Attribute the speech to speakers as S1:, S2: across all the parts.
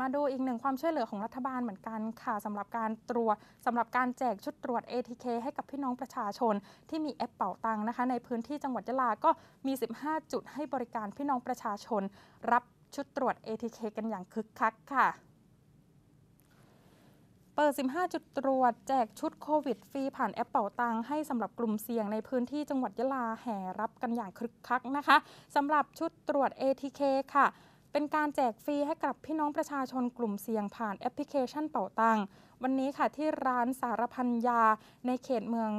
S1: มาดูอีกหนึ่งความช่วยเหลือของรัฐบาลเหมือนกันค่ะสำหรับการตรวจสำหรับการแจกชุดตรวจ ATK ให้กับพี่น้องประชาชน ที่มีแอปเป่าตังนะคะ ในพื้นที่จังหวัดยะลาก็มี 15 จุดให้บริการพี่น้องประชาชน รับชุดตรวจ ATK กันอย่างคึกคักค่ะเปิด 15 จุดตรวจ แจกชุดโควิดฟรีผ่านแอปเป่าตังให้สำหรับกลุ่มเสี่ยงในพื้นที่จังหวัดยะลาแห่รับกันอย่างคึกคักนะคะสำหรับชุดตรวจ ATK ค่ะ เป็นการแจกฟรีให้กับพี่น้องประชาชนกลุ่มเสี่ยงผ่านแอปพลิเคชันเป่าตังวันนี้ค่ะที่ร้านสารพันยาในเขตเมือง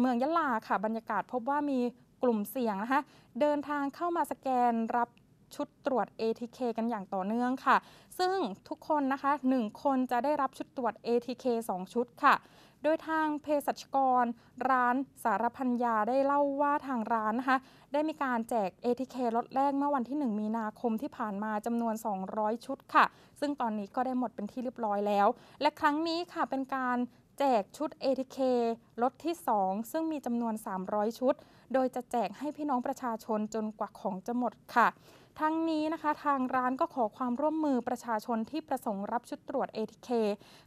S1: เมืองยะลาค่ะบรรยากาศพบว่ามีกลุ่มเสี่ยงนะคะเดินทางเข้ามาสแกนรับชุดตรวจ ATK กันอย่างต่อเนื่องค่ะ ซึ่งทุกคนนะคะ 1 คนจะได้รับชุดตรวจ ATK 2 ชุดค่ะ โดยทางเภสัชกร ร้านสารพันยาได้เล่าว่าทางร้านนะคะได้มีการแจกเอทีเคลดแรกเมื่อวันที่ 1 มีนาคมที่ผ่านมาจำนวน 200 ชุดค่ะ ซึ่งตอนนี้ก็ได้หมดเป็นที่เรียบร้อยแล้ว และครั้งนี้ค่ะเป็นการ แจกชุด ATK ลดที่ 2 ซึ่งมีจำนวน 300 ชุด โดยจะแจกให้พี่น้องประชาชนจนกว่าของจะหมดค่ะ ทั้งนี้นะคะทางร้านก็ขอความร่วมมือประชาชนที่ประสงค์รับชุดตรวจ ATK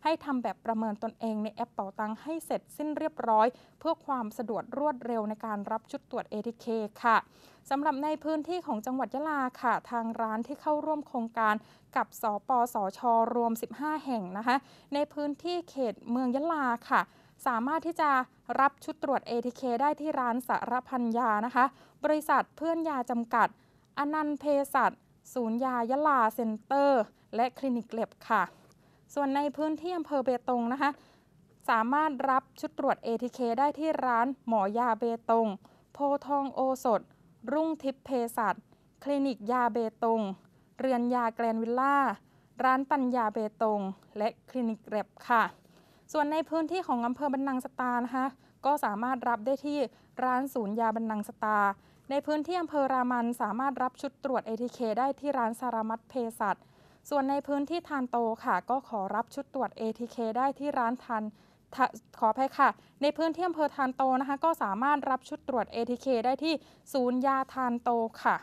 S1: ให้ทำแบบประเมินตนเองในแอปเป่าตังให้เสร็จสิ้นเรียบร้อย เพื่อความสะดวกรวดเร็วในการรับชุดตรวจ ATK ค่ะ สำหรับในพื้นที่ของจังหวัดยะลาค่ะ ทางร้านที่เข้าร่วมโครงการกับสปสช รวม 15 แห่งนะคะ ในพื้นที่เขตเมืองยะลาค่ะ สามารถที่จะรับชุดตรวจ ATK ได้ที่ร้านสารพันยานะคะ บริษัทเพื่อนยาจำกัด อนันต์เภสัชศูนย์ยายะลาเซ็นเตอร์ และคลินิกเล็บค่ะ ส่วนในพื้นที่อำเภอเบตงนะคะ สามารถรับชุดตรวจ ATK ได้ที่ร้านหมอยาเบตง โพธิ์ทองโอสถ รุ่งทิพย์เภสัชคลินิกยาเบตง เรือนยาแกรนวิลล่า ร้านปัญญาเบตง และคลินิกเล็บค่ะ ส่วนในพื้นที่ของอำเภอบันนังสตานะคะก็สามารถรับได้ที่ร้านศูนย์ยาบันนังสตา ในพื้นที่อำเภอรามันสามารถรับชุดตรวจ ATK ได้ที่ร้านสารมัดเภสัชส่วนในพื้นที่ทานโตค่ะ ก็ขอรับชุดตรวจ ATK ได้ที่ร้านทัน ขออภัยค่ะ ในพื้นที่อำเภอทานโตนะคะ ก็สามารถรับชุดตรวจ ATK ได้ที่ศูนย์ยาทานโตค่ะ